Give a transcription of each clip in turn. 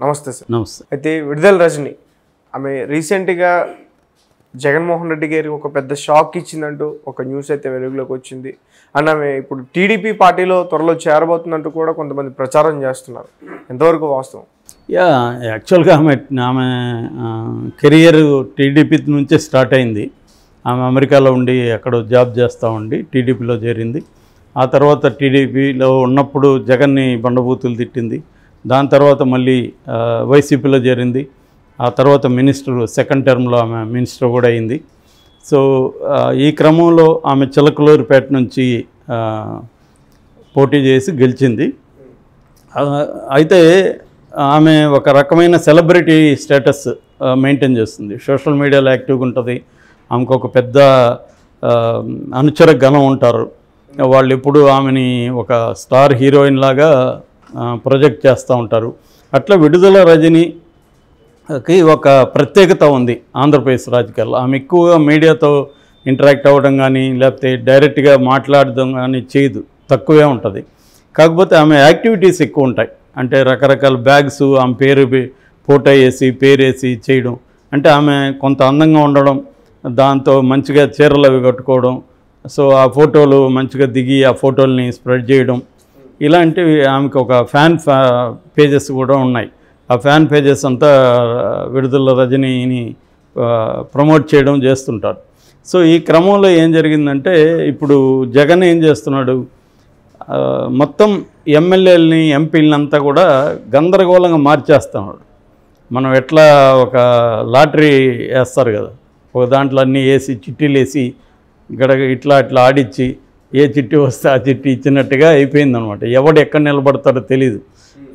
నమస్తే సార్. నమస్తే. అయితే విడుదల రజని ఆమె రీసెంట్గా జగన్మోహన్ రెడ్డి గారికి ఒక పెద్ద షాక్ ఇచ్చిందంటూ ఒక న్యూస్ అయితే వెలుగులోకి వచ్చింది. అండ్ ఆమె ఇప్పుడు టీడీపీ పార్టీలో త్వరలో చేరబోతుందంటూ కూడా కొంతమంది ప్రచారం చేస్తున్నారు. ఎంతవరకు వాస్తవం? యా యాక్చువల్గా ఆమె ఆమె కెరియర్ టీడీపీ నుంచే స్టార్ట్ అయింది. ఆమె అమెరికాలో ఉండి అక్కడ జాబ్ చేస్తూ ఉండి టీడీపీలో చేరింది. ఆ తర్వాత టీడీపీలో ఉన్నప్పుడు జగన్ని బండబూతులు తిట్టింది. దాని తర్వాత మళ్ళీ వైసీపీలో చేరింది. ఆ తర్వాత మినిస్టర్ సెకండ్ టర్మ్లో ఆమె మినిస్టర్ కూడా అయింది. సో ఈ క్రమంలో ఆమె చిలకలూరుపేట నుంచి పోటీ చేసి గెలిచింది. అయితే ఆమె ఒక రకమైన సెలబ్రిటీ స్టేటస్ మెయింటైన్ చేస్తుంది. సోషల్ మీడియాలో యాక్టివ్గా ఉంటుంది. ఆమెకు ఒక పెద్ద అనుచర గణం ఉంటారు. వాళ్ళు ఎప్పుడు ఆమెని ఒక స్టార్ హీరోయిన్ లాగా ప్రొజెక్ట్ చేస్తూ ఉంటారు. అట్లా విడుదల రజనీకి ఒక ప్రత్యేకత ఉంది ఆంధ్రప్రదేశ్ రాజకీయాల్లో. ఆమె ఎక్కువగా మీడియాతో ఇంటరాక్ట్ అవ్వడం కానీ లేకపోతే డైరెక్ట్గా మాట్లాడడం కానీ చేయదు తక్కువే ఉంటుంది. కాకపోతే ఆమె యాక్టివిటీస్ ఎక్కువ ఉంటాయి. అంటే రకరకాల బ్యాగ్స్ ఆమె పేరు ఫోటో వేసి పేరేసి చేయడం. అంటే ఆమె కొంత అందంగా ఉండడం దాంతో మంచిగా చీరలు అవి కట్టుకోవడం. సో ఆ ఫోటోలు మంచిగా దిగి ఆ ఫోటోల్ని స్ప్రెడ్ చేయడం. ఇలాంటివి ఆమెకు ఒక ఫ్యాన్ పేజెస్ కూడా ఉన్నాయి. ఆ ఫ్యాన్ పేజెస్ అంతా విడుదల రజనీని ప్రమోట్ చేయడం చేస్తుంటారు. సో ఈ క్రమంలో ఏం జరిగిందంటే ఇప్పుడు జగన్ ఏం చేస్తున్నాడు? మొత్తం ఎమ్మెల్యేలని ఎంపీలని అంతా కూడా గందరగోళంగా మార్చేస్తున్నాడు. మనం ఎట్లా ఒక లాటరీ వేస్తారు కదా? ఒక దాంట్లో అన్నీ వేసి చిట్టీలు వేసి ఇక్కడ ఇట్లా ఇట్లా ఆడిచ్చి ఏ చిట్టి వస్తే ఆ చిట్టి ఇచ్చినట్టుగా అయిపోయిందనమాట ఎవడు ఎక్కడ నిలబడతాడో తెలియదు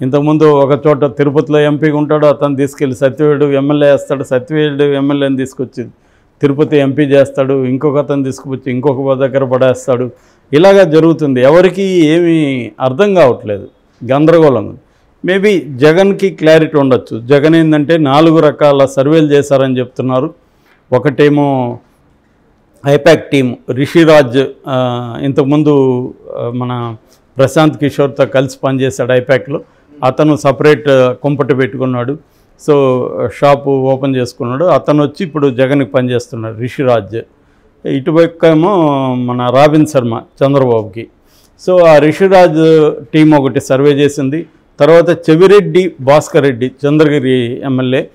ఇంతకుముందు ఒక చోట తిరుపతిలో ఎంపీగా ఉంటాడు అతను తీసుకెళ్ళి సత్యవేడు ఎమ్మెల్యే వేస్తాడు సత్యవేడు ఎమ్మెల్యేని తీసుకొచ్చి తిరుపతి ఎంపీ చేస్తాడు ఇంకొక అతను తీసుకువచ్చి ఇంకొక దగ్గర పడేస్తాడు. ఇలాగా జరుగుతుంది. ఎవరికి ఏమీ అర్థం కావట్లేదు. గందరగోళం మేబీ జగన్కి క్లారిటీ ఉండొచ్చు. జగన్ ఏంటంటే నాలుగు రకాల సర్వేలు చేశారని చెప్తున్నారు. ఒకటేమో ఐపాక్ టీం రిషిరాజ్ ఇంతకుముందు మన ప్రశాంత్ కిషోర్తో కలిసి పనిచేశాడు ఐపాక్లో. అతను సపరేట్ కుంపటి పెట్టుకున్నాడు. సో షాపు ఓపెన్ చేసుకున్నాడు. అతను వచ్చి ఇప్పుడు జగన్కి పనిచేస్తున్నాడు రిషిరాజ్. ఇటువైపు ఏమో మన రాబిన్ శర్మ చంద్రబాబుకి. సో ఆ రిషిరాజ్ టీం ఒకటి సర్వే చేసింది. తర్వాత చెవిరెడ్డి భాస్కర్ రెడ్డి చంద్రగిరి ఎమ్మెల్యే.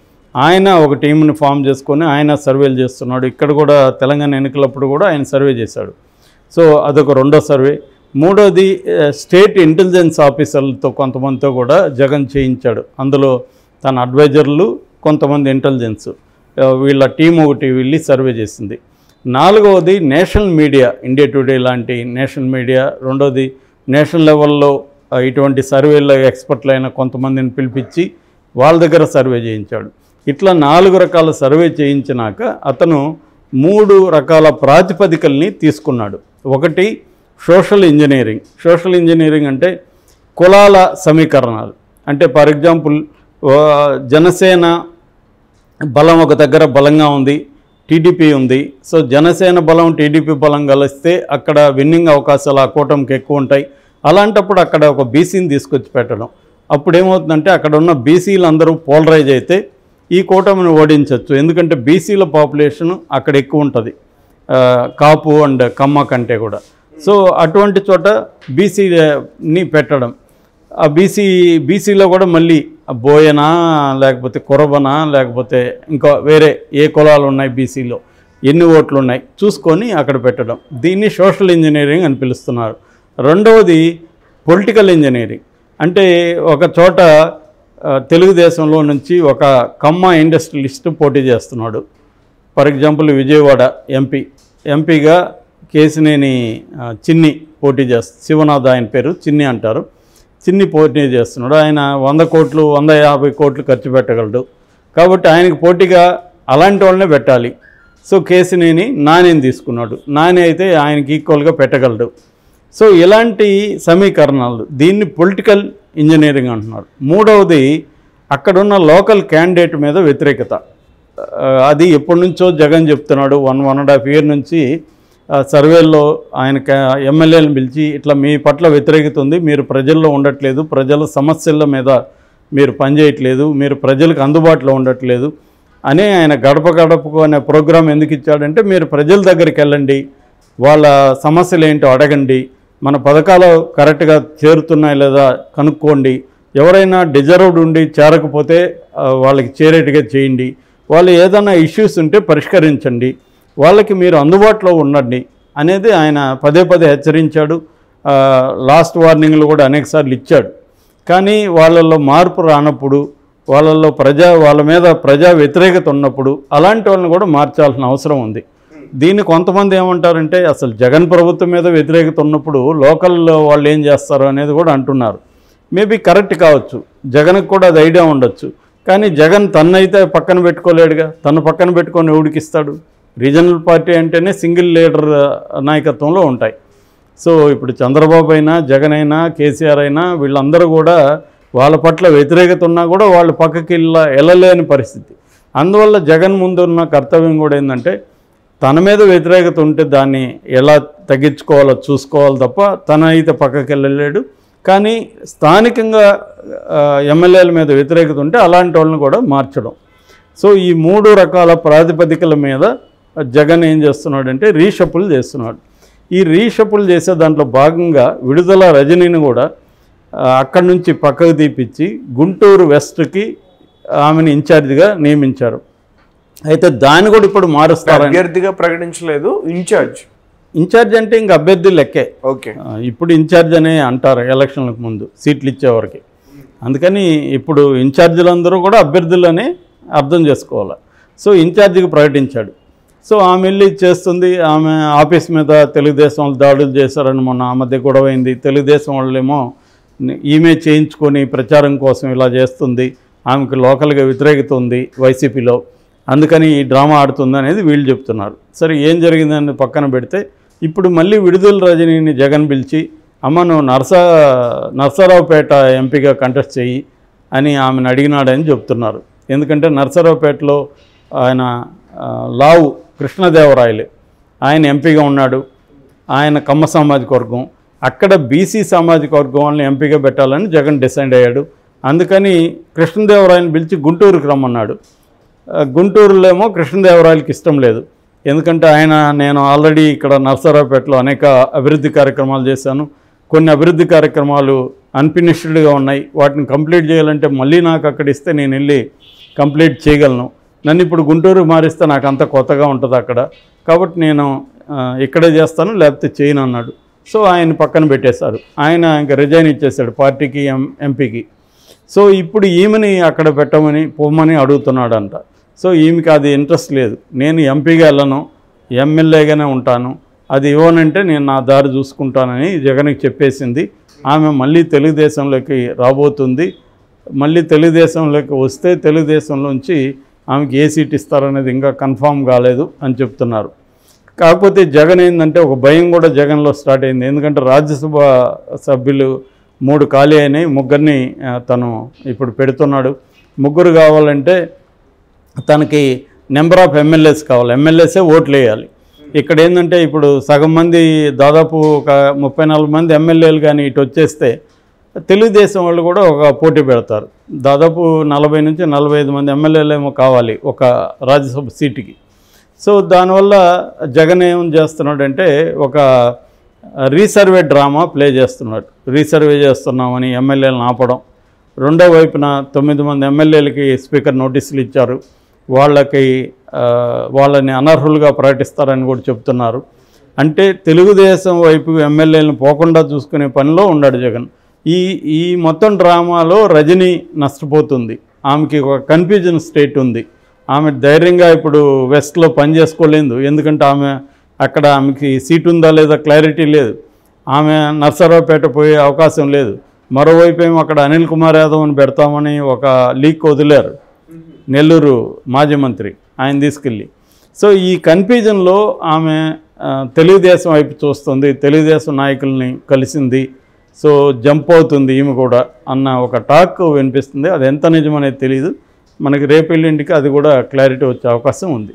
ఆయన ఒక టీంని ఫామ్ చేసుకొని ఆయన సర్వేలు చేస్తున్నాడు. ఇక్కడ కూడా తెలంగాణ ఎన్నికలప్పుడు కూడా ఆయన సర్వే చేశాడు. సో అదొక రెండో సర్వే. మూడోది స్టేట్ ఇంటెలిజెన్స్ ఆఫీసర్లతో కొంతమందితో కూడా జగన్ చేయించాడు. అందులో తన అడ్వైజర్లు కొంతమంది ఇంటెలిజెన్స్ వీళ్ళ టీం ఒకటి వెళ్ళి సర్వే చేసింది. నాలుగవది నేషనల్ మీడియా ఇండియా టుడే లాంటి నేషనల్ మీడియా. రెండోది నేషనల్ లెవెల్లో ఇటువంటి సర్వేల్లో ఎక్స్పర్ట్లైన కొంతమందిని పిలిపించి వాళ్ళ దగ్గర సర్వే చేయించాడు. ఇట్లా నాలుగు రకాల సర్వే చేయించినాక అతను మూడు రకాల ప్రాతిపదికల్ని తీసుకున్నాడు. ఒకటి సోషల్ ఇంజనీరింగ్. సోషల్ ఇంజనీరింగ్ అంటే కులాల సమీకరణాలు. అంటే ఫర్ ఎగ్జాంపుల్ జనసేన బలం ఒక దగ్గర బలంగా ఉంది టీడీపీ ఉంది. సో జనసేన బలం టీడీపీ బలం కలిస్తే అక్కడ విన్నింగ్ అవకాశాలు ఆ కూటమికి ఎక్కువ ఉంటాయి. అలాంటప్పుడు అక్కడ ఒక బీసీని తీసుకొచ్చి పెట్టడం. అప్పుడు ఏమవుతుందంటే అక్కడ ఉన్న బీసీలు అందరూ పోలరైజ్ అయితే ఈ కూటమిని ఓడించవచ్చు ఎందుకంటే బీసీల పాపులేషన్ అక్కడ ఎక్కువ ఉంటుంది. కాపు అండ్ కమ్మ కంటే కూడా. సో అటువంటి చోట బీసీని పెట్టడం. ఆ బీసీ బీసీలో కూడా మళ్ళీ ఆ బోయనా లేకపోతే కురబనా లేకపోతే ఇంకా వేరే ఏ కులాలు ఉన్నాయి బీసీలో ఎన్ని ఓట్లు ఉన్నాయి? చూసుకొని అక్కడ పెట్టడం. దీన్ని సోషల్ ఇంజనీరింగ్ అని పిలుస్తున్నారు. రెండవది పొలిటికల్ ఇంజనీరింగ్. అంటే ఒక చోట తెలుగుదేశంలో నుంచి ఒక కమ్మ ఇండస్ట్రియలిస్ట్ పోటీ చేస్తున్నాడు. ఫర్ ఎగ్జాంపుల్ విజయవాడ ఎంపీ ఎంపీగా కేసినేని చిన్ని పోటీ చేస్త శివనాథ్ ఆయన పేరు చిన్ని అంటారు. చిన్ని పోటీ చేస్తున్నాడు. ఆయన వంద కోట్లు వంద యాభై కోట్లు ఖర్చు పెట్టగలడు. కాబట్టి ఆయనకు పోటీగా అలాంటి వాళ్ళనే పెట్టాలి. సో కేసినేని నానేని తీసుకున్నాడు. నాని అయితే ఆయనకి ఈక్వల్గా పెట్టగలడు. సో ఇలాంటి సమీకరణాలు దీన్ని పొలిటికల్ ఇంజనీరింగ్ అంటున్నారు. మూడవది అక్కడున్న లోకల్ క్యాండిడేట్ మీద వ్యతిరేకత. అది ఎప్పటి నుంచో జగన్ చెప్తున్నాడు. One one and half year నుంచి సర్వేల్లో ఆయన ఎమ్మెల్యేలను పిలిచి ఇట్లా మీ పట్ల వ్యతిరేకత ఉంది. మీరు ప్రజల్లో ఉండట్లేదు. ప్రజల సమస్యల మీద మీరు పనిచేయట్లేదు. మీరు ప్రజలకు అందుబాటులో ఉండట్లేదు. అని ఆయన గడప గడపకు అనే ప్రోగ్రాం ఎందుకు ఇచ్చాడంటే మీరు ప్రజల దగ్గరికి వెళ్ళండి. వాళ్ళ సమస్యలు ఏంటో అడగండి. మన పథకాలు కరెక్ట్గా చేరుతున్నాయి లేదా కనుక్కోండి. ఎవరైనా డిజర్వ్డ్ ఉండి చేరకపోతే వాళ్ళకి చేరేట్టుగా చేయండి. వాళ్ళు ఏదైనా ఇష్యూస్ ఉంటే పరిష్కరించండి. వాళ్ళకి మీరు అందుబాటులో ఉండండి అనేది ఆయన పదే పదే హెచ్చరించాడు. లాస్ట్ వార్నింగ్లు కూడా అనేకసార్లు ఇచ్చాడు. కానీ వాళ్ళల్లో మార్పు రానప్పుడు వాళ్ళల్లో ప్రజా వాళ్ళ మీద ప్రజా వ్యతిరేకత ఉన్నప్పుడు అలాంటి వాళ్ళని కూడా మార్చాల్సిన అవసరం ఉంది. దీన్ని కొంతమంది ఏమంటారంటే అసలు జగన్ ప్రభుత్వం మీద వ్యతిరేకత ఉన్నప్పుడు లోకల్లో వాళ్ళు ఏం చేస్తారు అనేది కూడా అంటున్నారు. మేబీ కరెక్ట్ కావచ్చు. జగన్కి కూడా అది ఐడియా ఉండొచ్చు. కానీ జగన్ తన్నైతే పక్కన పెట్టుకోలేడుగా. తను పక్కన పెట్టుకొని ఎవడికిస్తాడు రీజనల్ పార్టీ అంటేనే సింగిల్ లీడర్ నాయకత్వంలో ఉంటాయి. సో ఇప్పుడు చంద్రబాబు అయినా జగన్ అయినా కేసీఆర్ అయినా వీళ్ళందరూ కూడా వాళ్ళ పట్ల వ్యతిరేకత ఉన్నా కూడా వాళ్ళు పక్కకి వెళ్ళ వెళ్ళలేని పరిస్థితి. అందువల్ల జగన్ ముందున్న కర్తవ్యం కూడా ఏంటంటే తన మీద వ్యతిరేకత ఉంటే దాన్ని ఎలా తగ్గించుకోవాలో చూసుకోవాలి తప్ప తన అయితే పక్కకి వెళ్ళలేడు. కానీ స్థానికంగా ఎమ్మెల్యేల మీద వ్యతిరేకత ఉంటే అలాంటి వాళ్ళని కూడా మార్చడం. సో ఈ మూడు రకాల ప్రాతిపదికల మీద జగన్ ఏం చేస్తున్నాడంటే రీషఫుల్ చేస్తున్నాడు. ఈ రీషఫుల్ చేసే దాంట్లో భాగంగా విడుదల రజనీని కూడా అక్కడి నుంచి పక్కకు తీపిచ్చి గుంటూరు వెస్ట్కి ఆమెను ఇన్ఛార్జిగా నియమించారు. అయితే దాన్ని కూడా ఇప్పుడు మారుస్తారని. అభ్యర్థిగా ప్రకటించలేదు ఇన్ఛార్జ్. ఇన్ఛార్జ్ అంటే ఇంక అభ్యర్థి లెక్కే. ఓకే. ఇప్పుడు ఇన్ఛార్జ్ అనే అంటారు ఎలక్షన్లకు ముందు సీట్లు ఇచ్చేవారికి. అందుకని ఇప్పుడు ఇన్ఛార్జీలందరూ కూడా అభ్యర్థులనే అర్థం చేసుకోవాలి. సో ఇన్ఛార్జికి ప్రకటించాడు. సో ఆమె వెళ్ళి చేస్తుంది ఆమె ఆఫీస్ మీద తెలుగుదేశం వాళ్ళు దాడులు చేశారని మొన్న ఆ మధ్య గొడవ అయింది తెలుగుదేశం వాళ్ళేమో ఈమె చేయించుకొని ప్రచారం కోసం ఇలా చేస్తుంది ఆమెకు లోకల్గా వ్యతిరేకత ఉంది వైసీపీలో. అందుకని ఈ డ్రామా ఆడుతుంది అనేది వీళ్ళు చెప్తున్నారు. సరే ఏం జరిగిందని పక్కన పెడితే ఇప్పుడు మళ్ళీ విడుదల రజనీని జగన్ పిలిచి అమ్మ నువ్వు నర్సా నర్సరావుపేట ఎంపీగా కంటెస్ట్ చెయ్యి అని ఆమెను అడిగినాడని చెప్తున్నారు. ఎందుకంటే నర్సరావుపేటలో ఆయన లావు కృష్ణదేవరాయలు. ఆయన ఎంపీగా ఉన్నాడు. ఆయన కమ్మ సామాజిక వర్గం. అక్కడ బీసీ సామాజిక వర్గం వాళ్ళని ఎంపీగా పెట్టాలని జగన్ డిసైడ్ అయ్యాడు. అందుకని కృష్ణదేవరాయని పిలిచి గుంటూరుకి రమ్మన్నాడు. గుంటూరులో ఏమో కృష్ణదేవరాయలకి ఇష్టం లేదు. ఎందుకంటే ఆయన నేను ఆల్రెడీ ఇక్కడ నర్సరావుపేటలో అనేక అభివృద్ధి కార్యక్రమాలు చేశాను. కొన్ని అభివృద్ధి కార్యక్రమాలు అన్ఫినిష్డ్గా ఉన్నాయి. వాటిని కంప్లీట్ చేయాలంటే మళ్ళీ నాకు అక్కడ ఇస్తే నేను వెళ్ళి కంప్లీట్ చేయగలను. నన్ను ఇప్పుడు గుంటూరు మారిస్తే నాకు అంత కొత్తగా ఉంటుంది అక్కడ. కాబట్టి నేను ఇక్కడే చేస్తాను లేకపోతే చేయను అన్నాడు. సో ఆయన పక్కన పెట్టేశారు. ఆయన ఇంకా రిజైన్ ఇచ్చేశాడు పార్టీకి ఎం ఎంపీకి. సో ఇప్పుడు ఈమెని అక్కడ పెట్టమని పొమ్మని అడుగుతున్నాడంట. సో ఈమెకి అది ఇంట్రెస్ట్ లేదు. నేను ఎంపీగా వెళ్ళను ఎమ్మెల్యేగానే ఉంటాను. అది ఇవ్వనంటే నేను నా దారి చూసుకుంటానని జగన్కి చెప్పేసింది. ఆమె మళ్ళీ తెలుగుదేశంలోకి రాబోతుంది. మళ్ళీ తెలుగుదేశంలోకి వస్తే తెలుగుదేశంలోంచి ఆమెకి ఏ సీట్ ఇస్తారనేది ఇంకా కన్ఫామ్ కాలేదు అని చెప్తున్నారు. కాకపోతే జగన్ ఏంటంటే ఒక భయం కూడా జగన్లో స్టార్ట్ అయింది. ఎందుకంటే రాజ్యసభ సభ్యులు మూడు ఖాళీ అయినాయి. ముగ్గురిని తను ఇప్పుడు పెడుతున్నాడు. ముగ్గురు కావాలంటే తనకి నెంబర్ ఆఫ్ ఎమ్మెల్యేస్ కావాలి. ఎమ్మెల్యేసే ఓట్లు వేయాలి. ఇక్కడ ఏంటంటే ఇప్పుడు సగం మంది దాదాపు ఒక ముప్పై నాలుగు మంది ఎమ్మెల్యేలు కానీ ఇటు వచ్చేస్తే తెలుగుదేశం వాళ్ళు కూడా ఒక పోటీ పెడతారు. దాదాపు నలభై నుంచి నలభై ఐదు మంది ఎమ్మెల్యేలు ఏమో కావాలి ఒక రాజ్యసభ సీటుకి. సో దానివల్ల జగన్ ఏం చేస్తున్నాడంటే ఒక రీసర్వే డ్రామా ప్లే చేస్తున్నాడు రీసర్వే చేస్తున్నామని ఎమ్మెల్యేలను ఆపడం. రెండో వైపున తొమ్మిది మంది ఎమ్మెల్యేలకి స్పీకర్ నోటీసులు ఇచ్చారు. వాళ్ళకి వాళ్ళని అనర్హులుగా ప్రకటిస్తారని కూడా చెప్తున్నారు. అంటే తెలుగుదేశం వైపు ఎమ్మెల్యేలను పోకుండా చూసుకునే పనిలో ఉన్నాడు జగన్. ఈ ఈ మొత్తం డ్రామాలో రజనీ నష్టపోతుంది. ఆమెకి ఒక కన్ఫ్యూజన్ స్టేట్ ఉంది. ఆమె ధైర్యంగా ఇప్పుడు వెస్ట్లో పని చేసుకోలేదు. ఎందుకంటే ఆమె అక్కడ ఆమెకి సీట్ ఉందా లేదా క్లారిటీ లేదు. ఆమె నర్సరావుపేట పోయే అవకాశం లేదు. మరోవైపు ఏమో అక్కడ అనిల్ కుమార్ యాదవ్ని పెడతామని ఒక లీక్ వదిలారు. నెల్లూరు మాజీ మంత్రి ఆయన తీసుకెళ్ళి. సో ఈ కన్ఫ్యూజన్లో ఆమె తెలుగుదేశం వైపు చూస్తుంది. తెలుగుదేశం నాయకుల్ని కలిసింది. సో జంప్ అవుతుంది ఈమె కూడా అన్న ఒక టాక్ వినిపిస్తుంది. అది ఎంత నిజమనేది తెలియదు మనకి రేపు అది కూడా క్లారిటీ వచ్చే అవకాశం ఉంది.